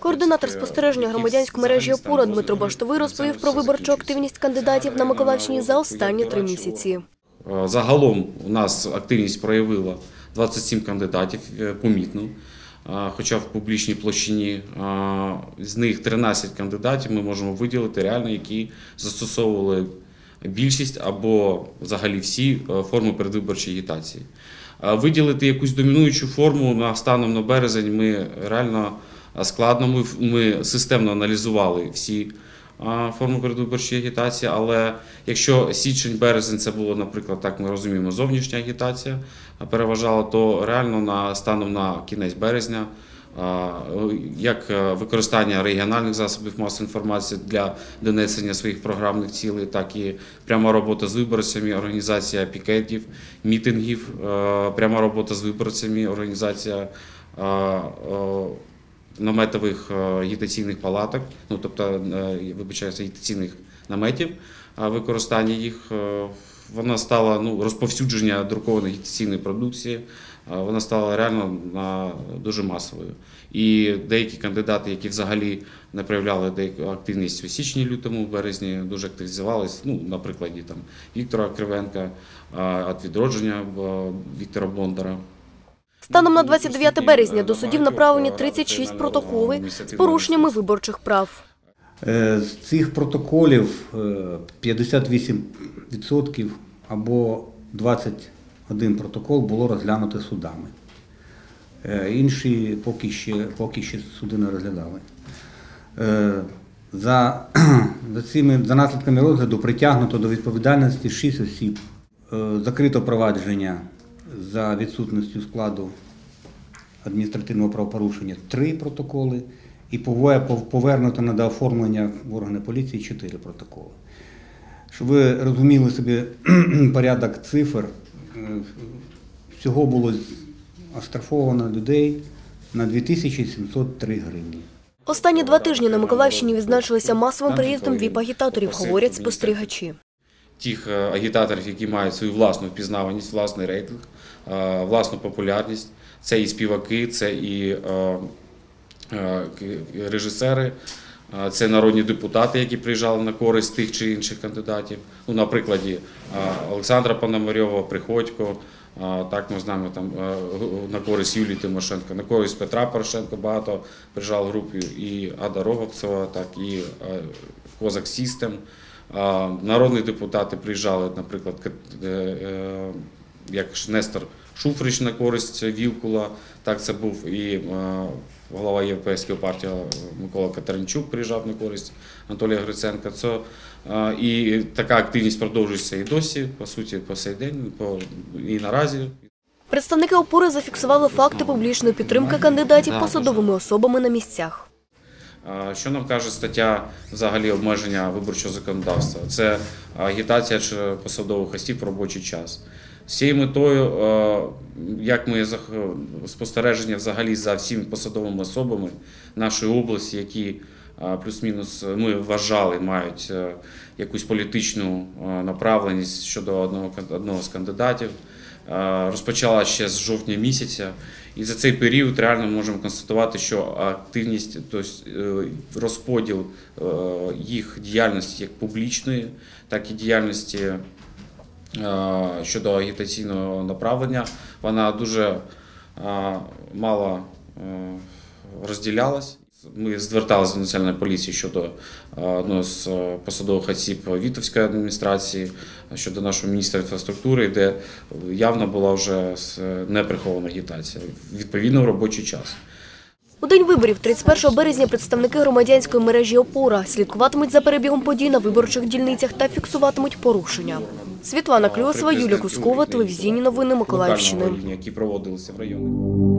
Координатор спостереження громадянської мережі «Опора» Дмитро Баштовий розповів про виборчу активність кандидатів на Миколаївщині за останні три місяці. Загалом у нас активність проявила 27 кандидатів е, помітно, хоча в публічній площині з них 13 кандидатів ми можемо виділити реально, які застосовували більшість або взагалі всі е, форми передвиборчої агітації. Виділити якусь домінуючу форму на станом на березень ми реально складно. Ми, ми системно аналізували всі форми передвиборчої агітації, але якщо січень-березень це було, наприклад, так ми розуміємо, зовнішня агітація переважала, то реально на станом на кінець березня. Як е, використання регіональних засобів масової інформації для донесення своїх програмних цілей, так і пряма робота з виборцями, організація пікетів, мітингів, е, пряма робота з виборцями, організація е, наметових е, агітаційних палаток, ну тобто, е, вибачаюся, агітаційних наметів, використання їх. е, Вона стала ну, розповсюдження друкованої агітаційної продукції, е, вона стала реально на, дуже масовою. І деякі кандидати, які взагалі не проявляли деяку активність у січні, лютому, березні, дуже активізувалися. Ну, на прикладі там Віктора Кривенка, від відродження е, Віктора Бондара. Станом на 29 березня до судів направлені 36 протоколи з порушеннями виборчих прав. Е, З цих протоколів е, 58% або 21 протокол було розглянуто судами. Е, Інші поки ще, поки ще суди не розглядали. Е, За, за, цими, за наслідками розгляду притягнуто до відповідальності 6 осіб. Е, Закрито провадження за відсутністю складу адміністративного правопорушення 3 протоколи і пове- повернуто на дооформлення в органи поліції 4 протоколи. Щоб ви розуміли собі порядок цифр, е, всього було оштрафовано людей на 2703 гривні. Останні два тижні на Миколаївщині відзначилися масовим приїздом віп-агітаторів, говорять спостерігачі. Тих е, агітаторів, які мають свою власну впізнаваність, власний рейтинг, е, власну популярність. Це і співаки, це і е, режисери, це народні депутати, які приїжджали на користь тих чи інших кандидатів. Ну, на Олександра Пономарьова, Приходько. Так ми знаємо там на користь Юлії Тимошенко, на користь Петра Порошенка багато приїжджав групі і Ада Роговцева, так і Козак Сістем. Народні депутати приїжджали, наприклад, е, е, як Нестор Шуфрич на користь Вілкула. Так це був і е, голова Європейської партії Микола Катеринчук приїжджав на користь Анатолія Гриценка. Це, і така активність продовжується і досі, по суті, по сей день, по, і наразі. Представники опори зафіксували факти публічної підтримки кандидатів посадовими особами на місцях. Що нам каже стаття взагалі обмеження виборчого законодавства? Це агітація чи посадових осіб в робочий час. З цією метою, як ми спостереження взагалі за всіми посадовими особами нашої області, які плюс-мінус ми вважали, мають е, якусь політичну е, направленість щодо одного одного з кандидатів, е, розпочала ще з жовтня місяця. І за цей період реально можемо констатувати, що активність, тобто е, розподіл е, їх діяльності як публічної, так і діяльності е, щодо агітаційного направлення, вона дуже е, мало е, розділялась. Ми зверталися до національної поліції щодо е, одного з е, посадових осіб Вітовської адміністрації, щодо нашого міністра інфраструктури, де явно була вже неприхована агітація відповідно в робочий час. У день виборів, 31 березня, представники громадянської мережі «Опора» слідкуватимуть за перебігом подій на виборчих дільницях та фіксуватимуть порушення. Світлана Кльосова, Юлія Кускова, телевізійні новини Миколаївщини. Які проводилися в районі.